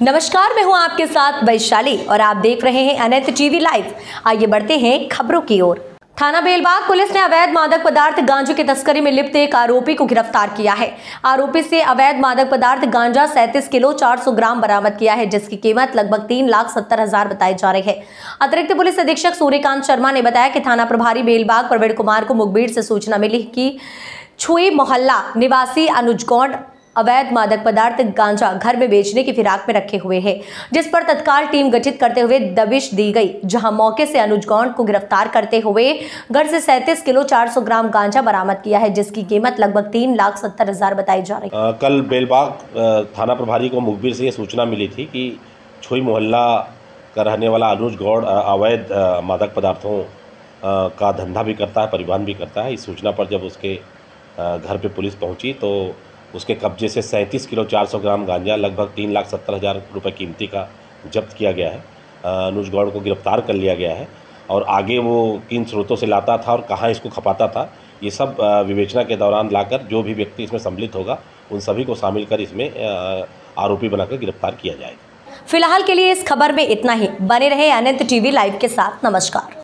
नमस्कार, मैं हूँ आपके साथ वैशाली और आप देख रहे हैं अनंत टीवी लाइव। आइए बढ़ते हैं खबरों की ओर। थाना बेलबाग पुलिस ने अवैध मादक पदार्थ गांजो की तस्करी में लिप्त एक आरोपी को गिरफ़्तार किया है। आरोपी से अवैध मादक पदार्थ गांजा 37 किलो 400 ग्राम बरामद किया है, जिसकी कीमत लगभग तीन लाख सत्तर हज़ार बताई जा रही है। अतिरिक्त पुलिस अधीक्षक सूर्यकांत शर्मा ने बताया कि थाना प्रभारी बेलबाग प्रवीण कुमार को मुखबिर से सूचना मिली कि छुई मोहल्ला निवासी अनुज गौंड अवैध मादक पदार्थ गांजा घर में बेचने की फिराक में रखे हुए हैं, जिस पर तत्काल टीम गठित करते हुए दबिश दी गई, जहाँ मौके से अनुज गौंड को गिरफ़्तार करते हुए घर से 37 किलो 400 ग्राम गांजा बरामद किया है, जिसकी कीमत लगभग तीन लाख सत्तर हज़ार बताई जा रही है। कल बेलबाग थाना प्रभारी को मुखबिर से ये सूचना मिली थी कि छुई मोहल्ला का रहने वाला अनुज गौड़ अवैध मादक पदार्थों का धंधा भी करता है, परिवहन भी करता है। इस सूचना पर जब उसके घर पे पुलिस पहुँची तो उसके कब्जे से सैंतीस किलो 400 ग्राम गांजा लगभग तीन लाख सत्तर हज़ार रुपये कीमती का जब्त किया गया है। अ, अनुज गौड़ को गिरफ़्तार कर लिया गया है और आगे वो किन स्रोतों से लाता था और कहाँ इसको खपाता था ये सब विवेचना के दौरान लाकर जो भी व्यक्ति इसमें सम्मिलित होगा उन सभी को शामिल कर इसमें आरोपी बनाकर गिरफ़्तार किया जाएगा फ़िलहाल के लिए इस खबर में इतना ही। बने रहे अनंत टीवी लाइव के साथ। नमस्कार।